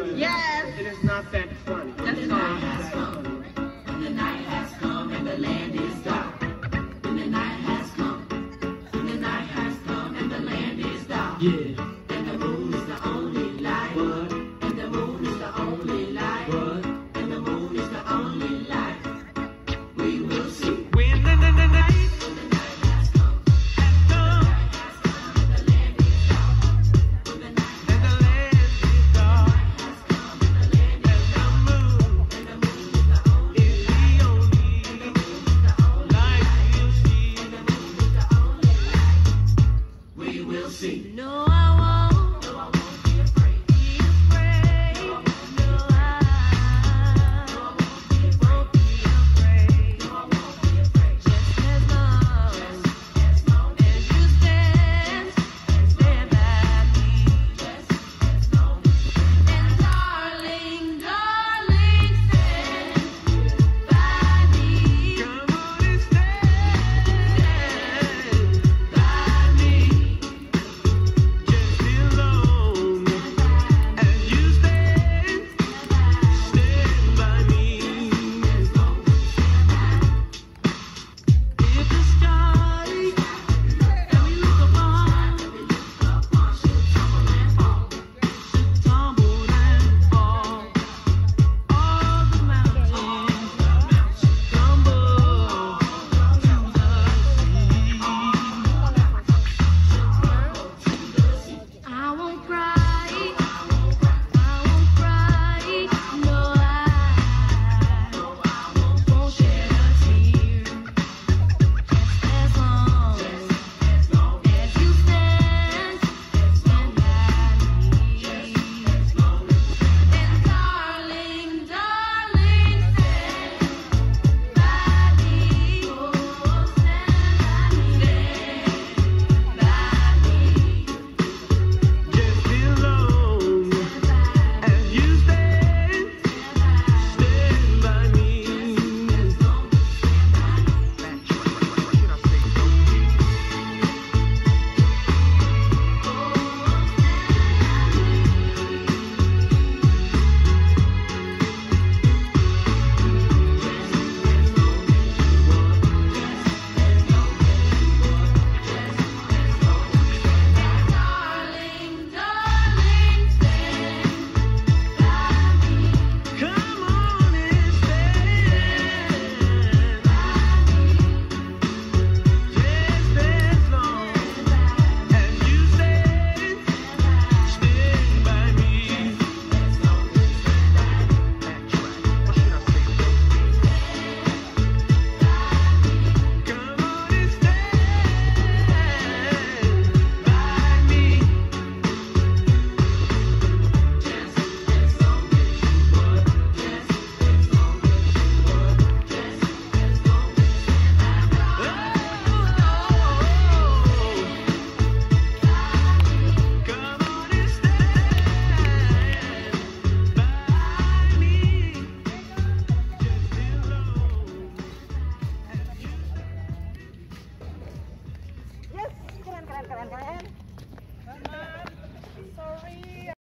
yes. it is not that funny. The night has come. The night has come and the land is dark. The night has come. The night has come and the land is dark. Yeah. see. No. keren keren sorry.